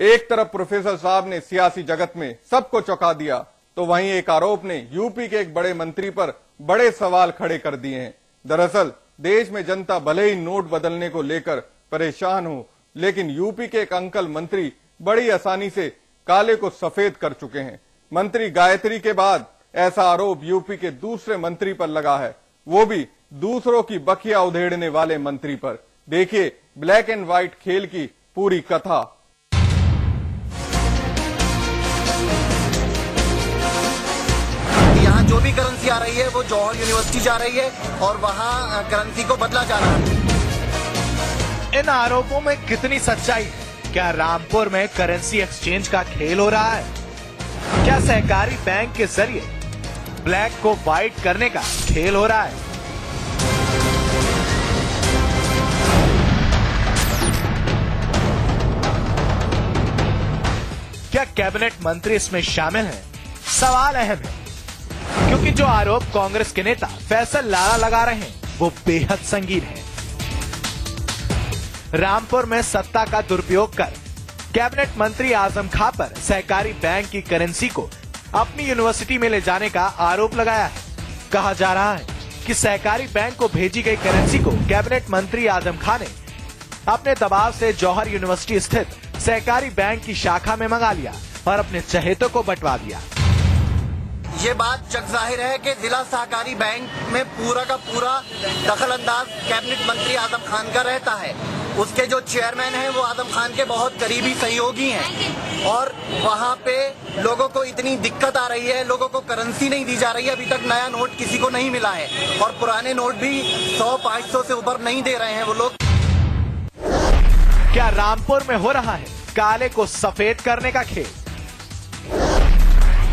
एक तरफ़ प्रोफेसर साहब ने सियासी जगत में सबको चौंका दिया तो वहीं एक आरोप ने यूपी के एक बड़े मंत्री पर बड़े सवाल खड़े कर दिए हैं। दरअसल, देश में जनता भले ही नोट बदलने को लेकर परेशान हो, लेकिन यूपी के एक अंकल मंत्री बड़ी आसानी से काले को सफ़ेद कर चुके हैं। मंत्री गायत्री के बाद ऐसा आरोप यूपी के दूसरे मंत्री पर लगा है। वो भी दूसरों की बखिया उधेड़ने वाले मंत्री पर। देखिए, ब्लैक एंड व्हाइट खेल की पूरी कथा। करेंसी आ रही है, वो जौहर यूनिवर्सिटी जा रही है और वहाँ करेंसी को बदला जा रहा है। इन आरोपों में कितनी सच्चाई? क्या रामपुर में करेंसी एक्सचेंज का खेल हो रहा है? क्या सहकारी बैंक के ज़रिए ब्लैक को व्हाइट करने का खेल हो रहा है? क्या कैबिनेट मंत्री इसमें शामिल हैं? सवाल अहम है। क्योंकि जो आरोप कांग्रेस के नेता फैसल लाला लगा रहे हैं, वो बेहद संगीन है। रामपुर में सत्ता का दुरुपयोग कर कैबिनेट मंत्री आज़म खां पर सहकारी बैंक की करेंसी को अपनी यूनिवर्सिटी में ले जाने का आरोप लगाया है। कहा जा रहा है कि सहकारी बैंक को भेजी गई करेंसी को कैबिनेट मंत्री आज़म खां ने अपने दबाव से जौहर यूनिवर्सिटी स्थित सहकारी बैंक की शाखा में मंगा लिया और अपने चहेतों को बंटवा दिया। ये बात जग ज़ाहिर है कि जिला सहकारी बैंक में पूरा का पूरा दखल अंदाज कैबिनेट मंत्री आज़म खान का रहता है। उसके जो चेयरमैन हैं, वो आज़म खान के बहुत करीबी सहयोगी हैं। और वहाँ पे लोगों को इतनी दिक्कत आ रही है, लोगों को करेंसी नहीं दी जा रही है। अभी तक नया नोट किसी को नहीं मिला है। और पुराने नोट भी 100-500 से ऊपर नहीं दे रहे हैं वो लोग। क्या रामपुर में हो रहा है? काले को सफ़ेद करने का खेल।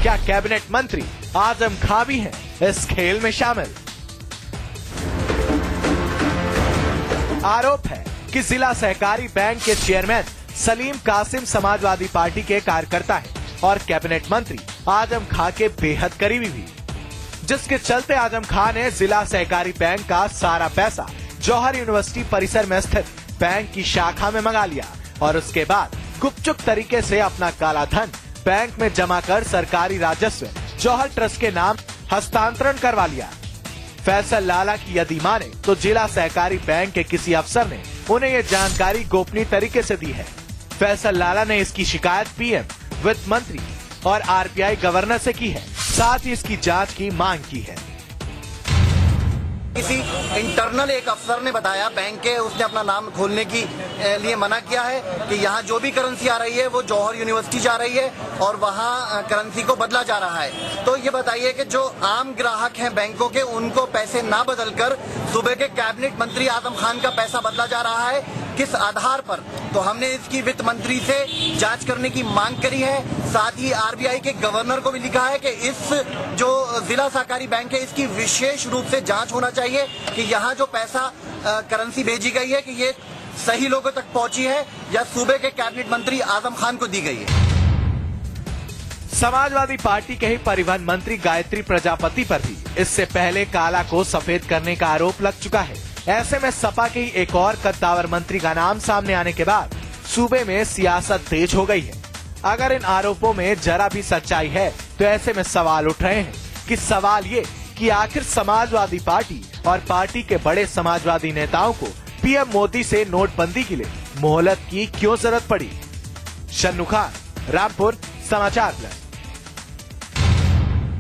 क्या कैबिनेट मंत्री आज़म खां भी हैं इस खेल में शामिल? आरोप है कि जिला सहकारी बैंक के चेयरमैन सलीम कासिम समाजवादी पार्टी के कार्यकर्ता हैं और कैबिनेट मंत्री आज़म खां के बेहद करीबी भी। जिसके चलते आज़म खां ने जिला सहकारी बैंक का सारा पैसा जौहर यूनिवर्सिटी परिसर में स्थित बैंक की शाखा में मंगा लिया और उसके बाद गुपचुप तरीके से अपना काला धन बैंक में जमा कर सरकारी राजस्व, जौहर ट्रस्ट के नाम हस्तांतरण करवा लिया। फैसल लाला की यदि माने तो जिला सहकारी बैंक के किसी अफसर ने उन्हें ये जानकारी गोपनीय तरीके से दी है। फैसल लाला ने इसकी शिकायत पीएम, वित्त मंत्री और आरबीआई गवर्नर से की है। साथ ही इसकी जाँच की मांग की है। किसी इंटरनल एक अफसर ने बताया, बैंक के उसने अपना नाम खोलने की लिए मना किया है कि यहाँ जो भी करेंसी आ रही है, वो जौहर यूनिवर्सिटी जा रही है और वहाँ करेंसी को बदला जा रहा है। तो ये बताइए कि जो आम ग्राहक हैं बैंकों के, उनको पैसे ना बदलकर सुबह के कैबिनेट मंत्री आज़म खान का पैसा बदला जा रहा है। किस आधार पर? तो हमने इसकी वित्त मंत्री से जाँच करने की मांग करी है। साथ ही आरबीआई के गवर्नर को भी लिखा है कि इस जो जिला सहकारी बैंक है, इसकी विशेष रूप से जाँच होना चाहिए कि यहाँ जो पैसा करेंसी भेजी गई है, कि ये सही लोगों तक पहुँची है या सूबे के कैबिनेट मंत्री आज़म खान को दी गई है। समाजवादी पार्टी के ही परिवहन मंत्री गायत्री प्रजापति पर भी इससे पहले काला को सफ़ेद करने का आरोप लग चुका है। ऐसे में सपा के एक और कद्दावर मंत्री का नाम सामने आने के बाद सूबे में सियासत तेज हो गई है। अगर इन आरोपों में जरा भी सच्चाई है तो ऐसे में सवाल उठ रहे हैं कि सवाल ये कि आखिर समाजवादी पार्टी और पार्टी के बड़े समाजवादी नेताओं को पीएम मोदी से नोटबंदी के लिए मोहलत की क्यों ज़रूरत पड़ी? शन्नु खान, रामपुर, समाचार प्लस।